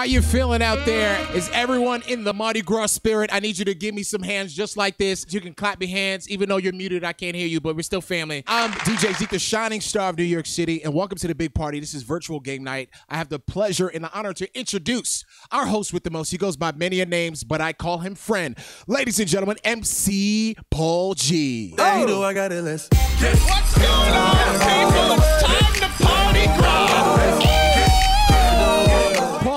How are you feeling out there? Is everyone in the Mardi Gras spirit? I need you to give me some hands just like this. You can clap your hands, even though you're muted. I can't hear you, but we're still family. I'm DJ Zeke, the shining star of New York City, and welcome to the big party. This is virtual game night. I have the pleasure and the honor to introduce our host with the most. He goes by many a names, but I call him friend. Ladies and gentlemen, MC Paul G. Oh. You know I got it. Let's. What's going on, people? It's time to party gras.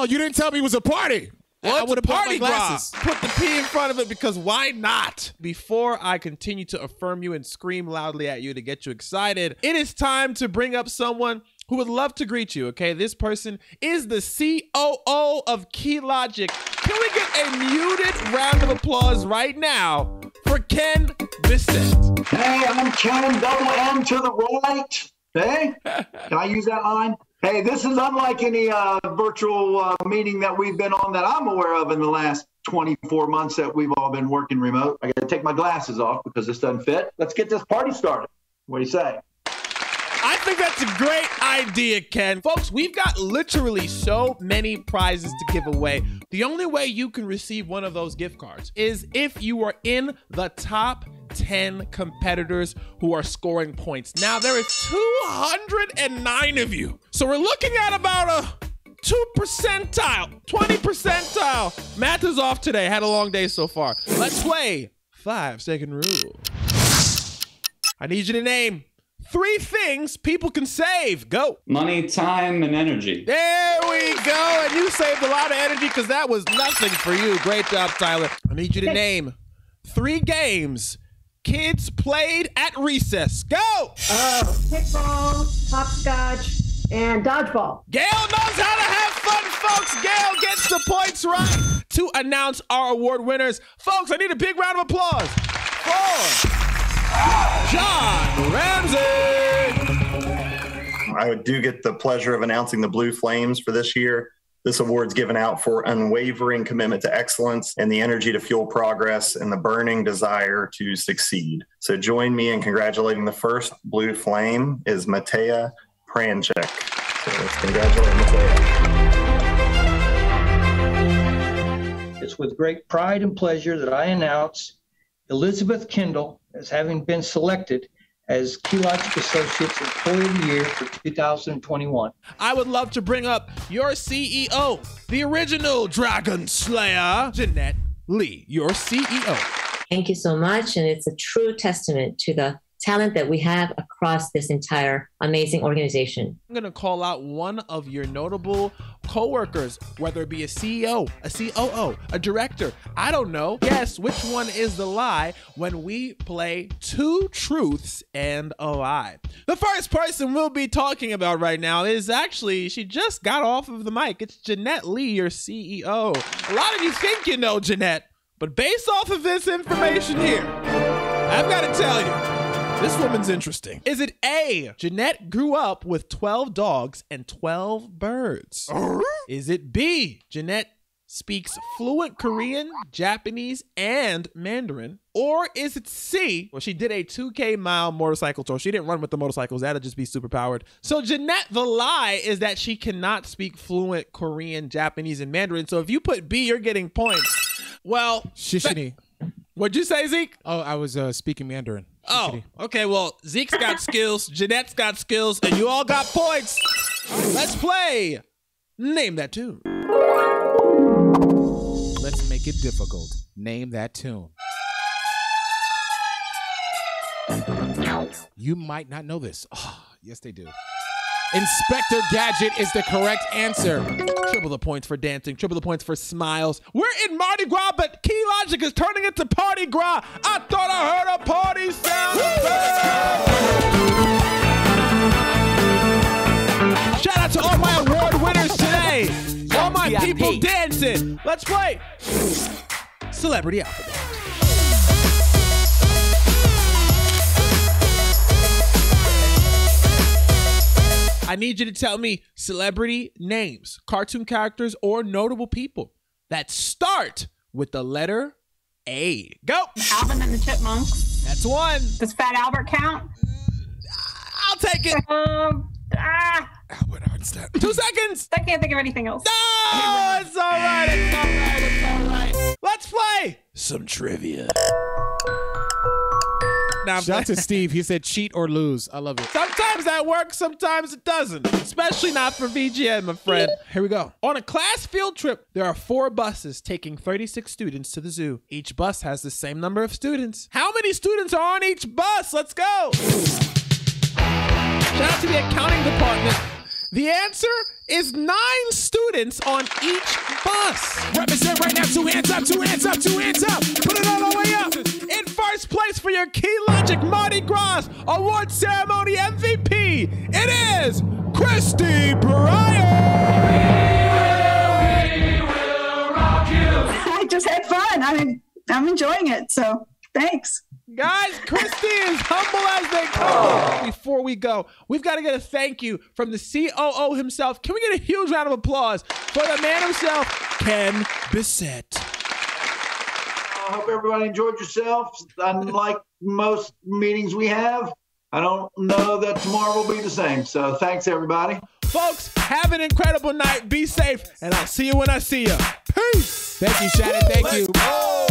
Paul, you didn't tell me it was a party. I What's would have bought party my glasses. gras? Put the P in front of it because why not? Before I continue to affirm you and scream loudly at you to get you excited, it is time to bring up someone who would love to greet you. Okay, this person is the COO of Key Logic. Can we get a muted round of applause right now for Ken Bissett? Hey, I'm Ken, double M to the right. Hey, can I use that line? Hey, this is unlike any uh, virtual uh, meeting that we've been on that I'm aware of in the last 24 months that we've all been working remote. I got to take my glasses off because this doesn't fit. Let's get this party started. What do you say? I think that's a great idea, Ken. Folks, we've got literally so many prizes to give away. The only way you can receive one of those gift cards is if you are in the top 10 competitors who are scoring points. Now, there is 209 of you. So we're looking at about a 2 percentile, 20 percentile. Math is off today. Had a long day so far. Let's play five second rule. I need you to name three things people can save. Go. Money, time, and energy. There we go. And you saved a lot of energy because that was nothing for you. Great job, Tyler. I need you to name three games kids played at recess. Go. Uh, kickball, hopscotch, and dodgeball. Gail knows how to have fun, folks. Gail gets the points right to announce our award winners. Folks, I need a big round of applause for John Ramsey. I do get the pleasure of announcing the Blue Flames for this year. This award's given out for unwavering commitment to excellence and the energy to fuel progress and the burning desire to succeed. So join me in congratulating the first Blue Flame is Matea Pranchek. So let's congratulate Matea. It's with great pride and pleasure that I announce Elizabeth Kendall as having been selected as Keylogic Associates Employee of the Year for 2021. I would love to bring up your CEO, the original Dragon Slayer, Jeanette Lee, your CEO. Thank you so much. And it's a true testament to the talent that we have across this entire amazing organization. I'm going to call out one of your notable coworkers, whether it be a CEO, a COO, a director. I don't know. Guess which one is the lie when we play two truths and a lie. The first person we'll be talking about right now is actually, she just got off of the mic. It's Jeanette Lee, your CEO. A lot of you think you know Jeanette, but based off of this information here, I've got to tell you. This woman's interesting. Is it A? Jeanette grew up with 12 dogs and 12 birds. Is it B? Jeanette speaks fluent Korean, Japanese, and Mandarin? Or is it C? Well, she did a 2K mile motorcycle tour. She didn't run with the motorcycles. That'd just be super powered. So, Jeanette, the lie is that she cannot speak fluent Korean, Japanese, and Mandarin. So, if you put B, you're getting points. Well, Shishini. what'd you say, Zeke? Oh, I was uh, speaking Mandarin. Oh, okay. Well, Zeke's got skills, Jeanette's got skills, and you all got points. Let's play. Name that tune. Let's make it difficult. Name that tune. You might not know this. Oh, yes, they do. Inspector Gadget is the correct answer. Triple the points for dancing, triple the points for smiles. We're in Mardi Gras, but Key Logic is turning into Party Gras. I thought I heard a party sound. Shout out to all my award winners today. All my people dancing. Let's play Celebrity Alphabet. I need you to tell me celebrity names, cartoon characters, or notable people that start with the letter A. Go. Alvin and the Chipmunks. That's one. Does Fat Albert count? I'll take it. Um, Ah, Albert Einstein. Two seconds. I can't think of anything else. No, it's all right. It's all right. It's all right. Let's play some trivia. Now, Shout out to Steve. He said cheat or lose. I love it. Sometimes that works, sometimes it doesn't. Especially not for VGN, my friend. Here we go. On a class field trip, there are four buses taking 36 students to the zoo. Each bus has the same number of students. How many students are on each bus? Let's go. Shout out to the accounting department. The answer is nine students on each bus. Represent right now. Two hands up. Two hands up. Two hands up. For your Key Logic Mardi Gras Award Ceremony MVP, it is Christy Bryant. I just had fun. I mean, I'm enjoying it. So thanks. Guys, Christy is humble as they come. Before we go, we've got to get a thank you from the COO himself. Can we get a huge round of applause for the man himself, Ken Bissett? I hope everybody enjoyed yourselves. Unlike most meetings we have, I don't know that tomorrow will be the same. So thanks, everybody. Folks, have an incredible night. Be safe, and I'll see you when I see you. Peace. Thank you, Shannon. Thank you. Let's go.